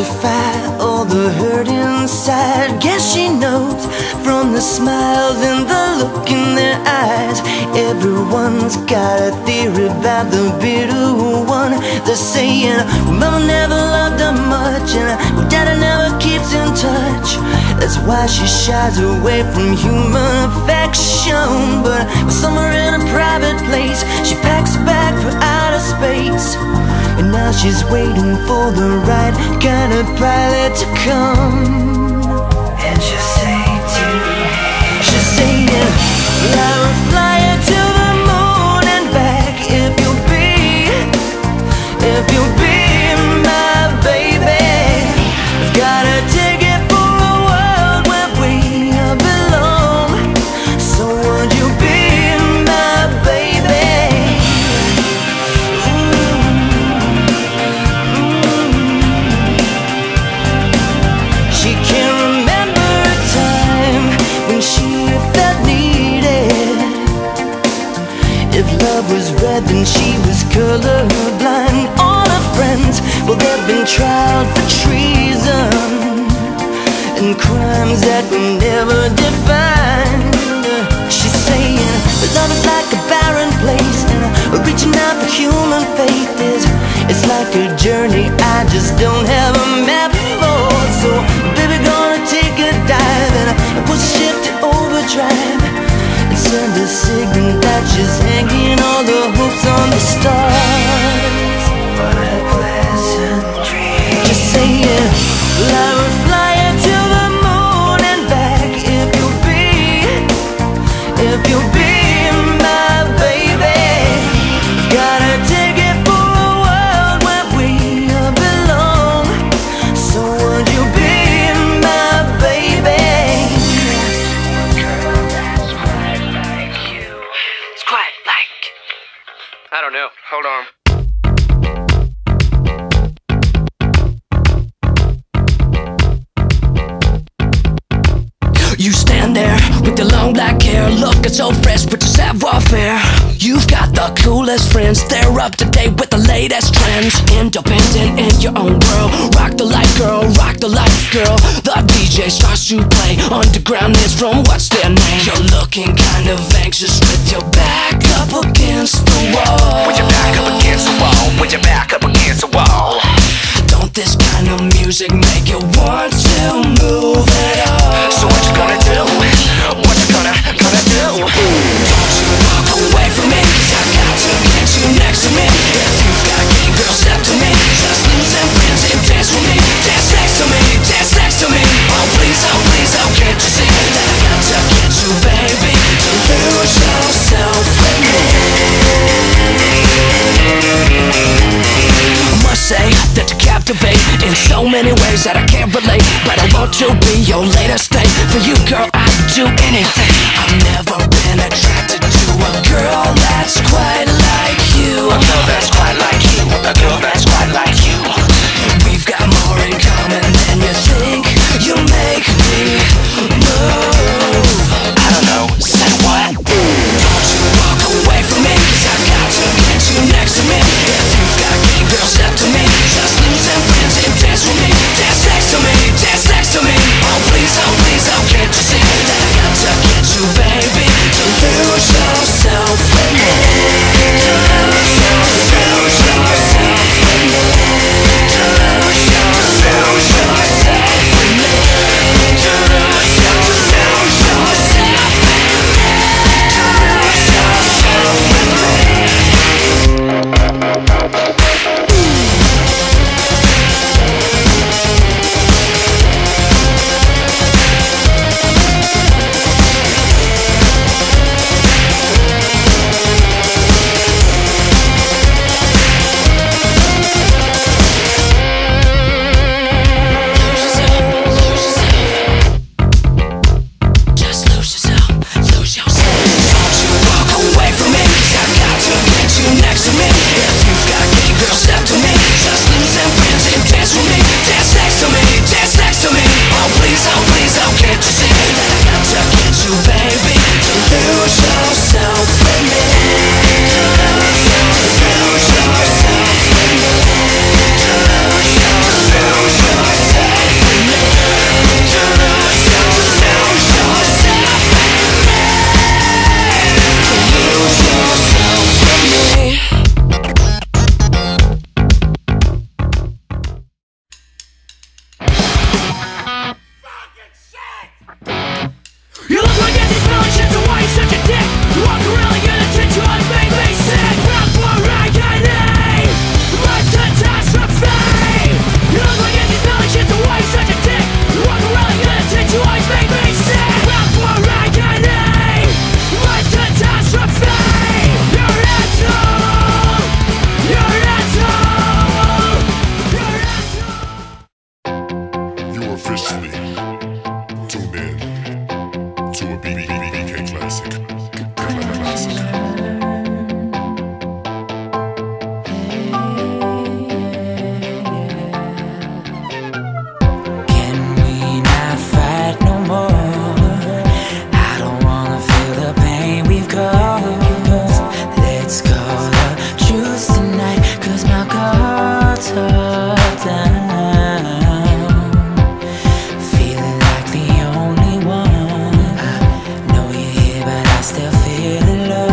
justify all the hurt inside. Guess she knows from the smiles and the look in their eyes. Everyone's got a theory about the bitter one. They're saying, well, Mama never loved her much, and Daddy never keeps in touch. That's why she shies away from human affection. Now she's waiting for the right kind of pilot to come. And she'll say to She's saying, fly, fly been tried for treason and crimes that were never defined. She's saying, love is like a barren place, and reaching out for human faith is it's like a journey I just don't have black hair, looking so fresh with your savoir faire. You've got the coolest friends, they're up to date with the latest trends. Independent in your own world, rock the life, girl, rock the life, girl. The DJ starts to play underground hits from what's their name. You're looking kind of anxious with your back that you captivate in so many ways that I can't relate. But I want to be your latest thing. For you, girl, I'd do anything. I've never been attracted to a girl that's quite like you. A girl that's We. but I still feel alone.